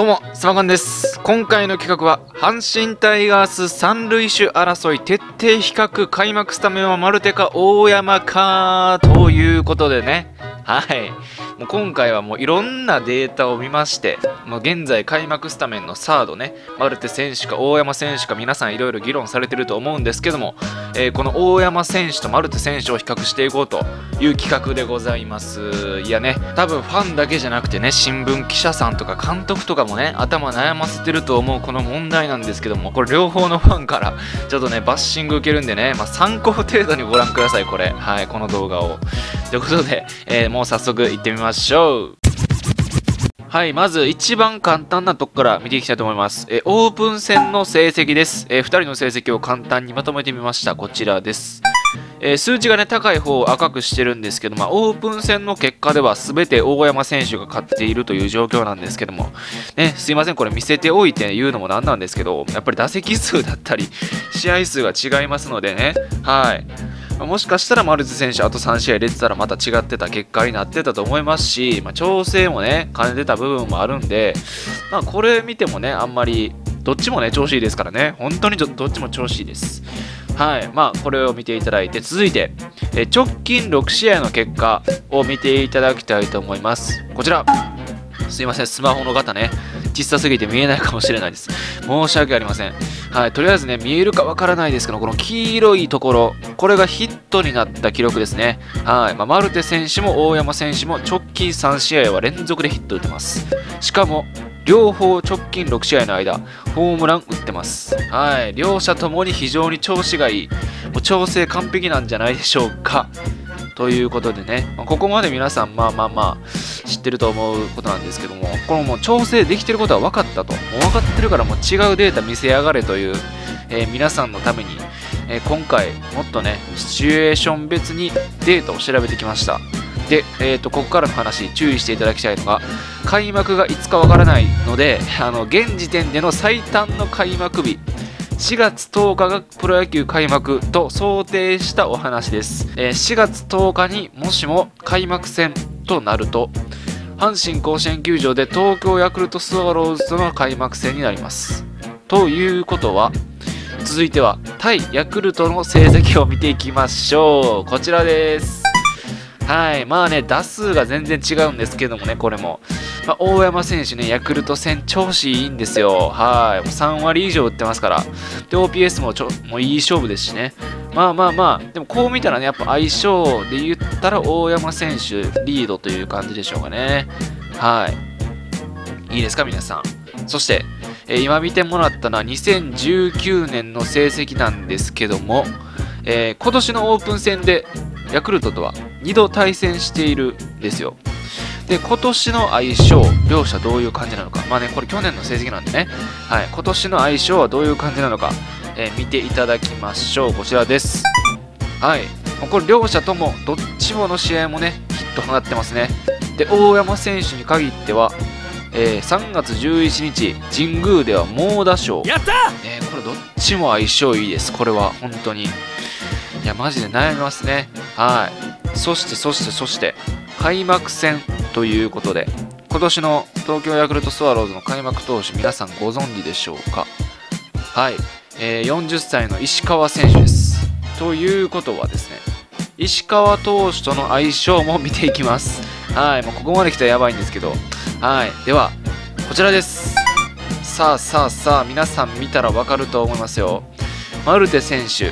どうも、スマガンです。今回の企画は、阪神タイガース三塁手争い徹底比較開幕スタメンはマルテか大山かということでね。はい。もう今回はもういろんなデータを見まして、もう現在開幕スタメンのサードね、マルテ選手か大山選手か皆さんいろいろ議論されてると思うんですけども、えーこの大山選手とマルテ選手を比較していこうという企画でございます。いやね、多分ファンだけじゃなくてね、新聞記者さんとか監督とかもね、頭悩ませてると思うこの問題なんですけども、これ両方のファンからちょっとね、バッシング受けるんでね、まあ、参考程度にご覧ください、これ。はい、この動画を。ということで、えーもう早速行ってみましょう。ましょうはい、まず一番簡単なとこから見ていきたいと思います。えオープン戦の成績です。え2人の成績を簡単にまとめてみました。こちらです。えー数値がね、高い方を赤くしてるんですけど、まあ、オープン戦の結果では全て大山選手が勝っているという状況なんですけども、ね、すいません、これ見せておいて言うのもなんなんですけど、やっぱり打席数だったり、試合数が違いますのでね、はい。まもしかしたらマルズ選手あと3試合出てたらまた違ってた結果になってたと思いますし、まあ、調整もね兼ねてた部分もあるんで、まあ、これ見てもねあんまりどっちもね調子いいですからね。本当にどどっちも調子いいです。はい。まあこれを見ていただいて続いてえ直近6試合の結果を見ていただきたいと思います。こちら。すいませんスマホの方ね小さすぎて見えないかもしれないです申し訳ありませんはい、とりあえずね、見えるかわからないですけど、この黄色いところ、これがヒットになった記録ですね。はい、まあ、マルテ選手も大山選手も直近3試合は連続でヒット打ってます。しかも、両方直近6試合の間、ホームラン打ってます。はい、両者ともに非常に調子がいい。もう調整完璧なんじゃないでしょうか。ということでね、まあここまで皆さん、まあまあまあ、知ってると思うことなんですけども、このもう調整できてることは分かったと。もう分かってるからもう違うデータ見せやがれという、えー皆さんのために、えー今回もっとね、シチュエーション別にデータを調べてきました。で、えー、とここからの話、注意していただきたいのが、開幕がいつかわからないので、あの現時点での最短の開幕日、4月10日がプロ野球開幕と想定したお話です。えー4月10日にもしも開幕戦となると、阪神甲子園球場で東京ヤクルトスワローズとの開幕戦になります。ということは、続いては対ヤクルトの成績を見ていきましょう。こちらです。はい、まあね、打数が全然違うんですけどもね、これも。まあ、大山選手ね、ヤクルト戦調子いいんですよ。はい、もう3割以上打ってますから。で、OPS もちょもういい勝負ですしね。まあまあまあ、でもこう見たらね、やっぱ相性で言ったら大山選手リードという感じでしょうかね。はい。いいですか、皆さん。そして、えー今見てもらったのは2019年の成績なんですけども、えー今年のオープン戦でヤクルトとは2度対戦しているんですよ。で、今年の相性、両者どういう感じなのか。まあね、これ去年の成績なんでね。はい。今年の相性はどういう感じなのか、えー見ていただきましょう。こちらです。はい。これ両者ともどっちもの試合もね、ヒット放ってますね。で、大山選手に限っては、えー3月11日、神宮では猛打賞。やったえーこれどっちも相性いいです。これは本当に。いや、マジで悩みますね。はい。そして、そして、そして、開幕戦ということで、今年の東京ヤクルトスワローズの開幕投手、皆さんご存知でしょうか？はい。えー40歳の石川選手です。ということはですね、石川投手との相性も見ていきます。はい。もうここまで来たらやばいんですけど、はい。では、こちらです。さあさあさあ、皆さん見たらわかると思いますよ。マルテ選手、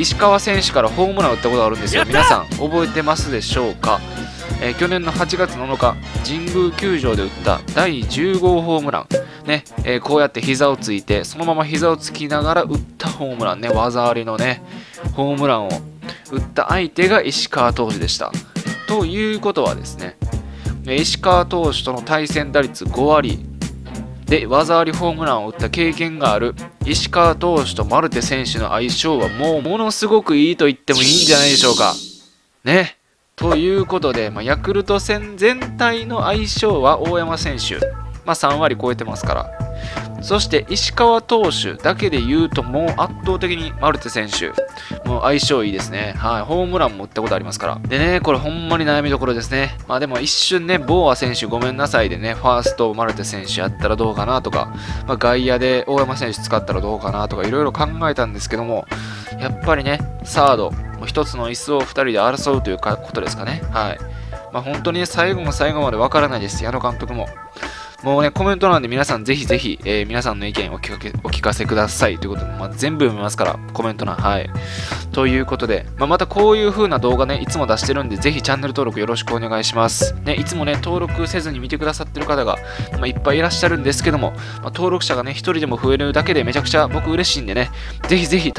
石川選手からホームランを打ったことがあるんですよ。皆さん覚えてますでしょうか、えー去年の8月7日、神宮球場で打った第10号ホームラン。ね、えーこうやって膝をついて、そのまま膝をつきながら打ったホームランね、技ありのね、ホームランを打った相手が石川投手でした。ということはですね、石川投手との対戦打率5割で技ありホームランを打った経験がある石川投手とマルテ選手の相性はもうものすごくいいと言ってもいいんじゃないでしょうか。ね。ということで、まあ、ヤクルト戦全体の相性は大山選手、まあ、3割超えてますから。そして石川投手だけで言うともう圧倒的にマルテ選手、もう相性いいですね。はい。ホームランも打ったことありますから。でね、これほんまに悩みどころですね。まあでも一瞬ね、ボーア選手ごめんなさいでね、ファーストマルテ選手やったらどうかなとか、まあ、外野で大山選手使ったらどうかなとかいろいろ考えたんですけども、やっぱりね、サード、1つの椅子を2人で争うということですかね。はい。まあ、本当にね、最後の最後までわからないです、矢野監督も。もうね、コメント欄で皆さんぜひぜひ、えー、皆さんの意見をお聞かせくださいということで、まあ、全部読みますから、コメント欄。はい。ということで、まあ、またこういう風な動画ね、いつも出してるんで、ぜひチャンネル登録よろしくお願いします。ね、いつもね、登録せずに見てくださってる方が、まあ、いっぱいいらっしゃるんですけども、ま、登録者がね、1人でも増えるだけでめちゃくちゃ僕嬉しいんでね、ぜひぜひ、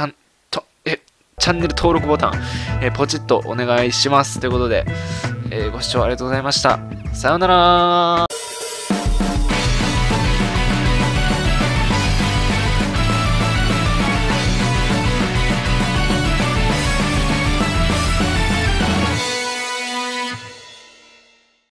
チャンネル登録ボタン、えー、ポチッとお願いします。ということで、えー、ご視聴ありがとうございました。さようなら